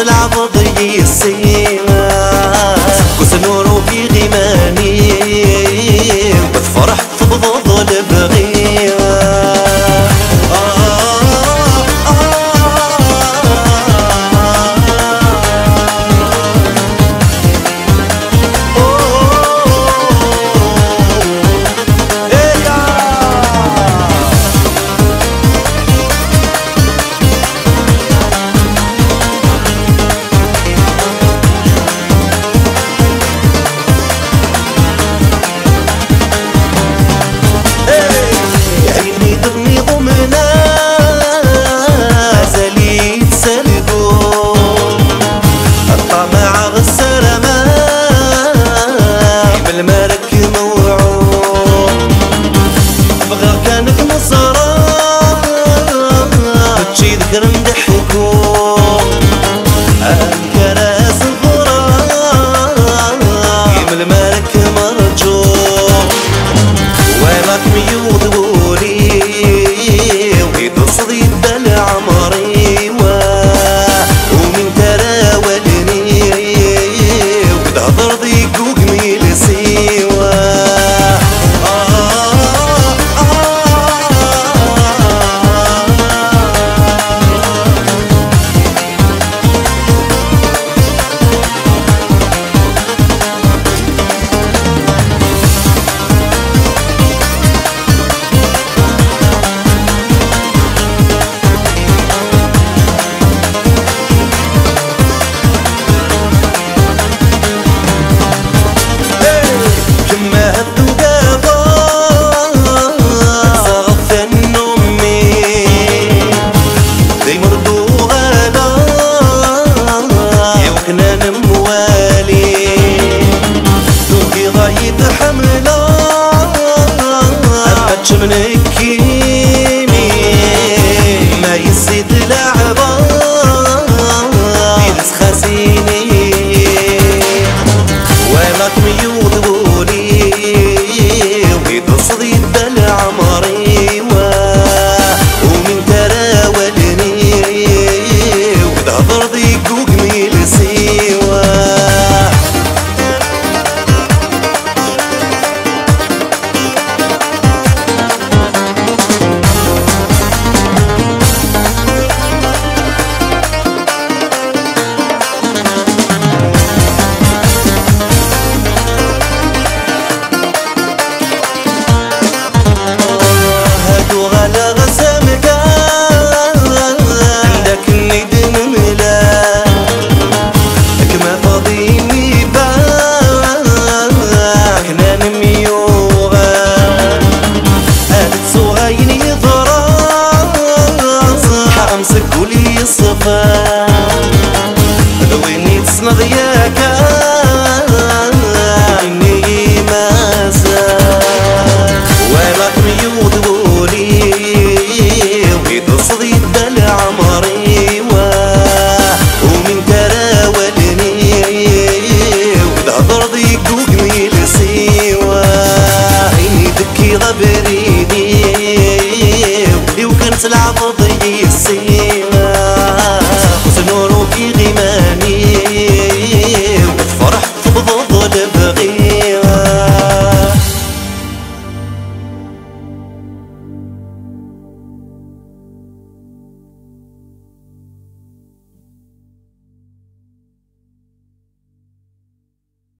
ودي وكنت la.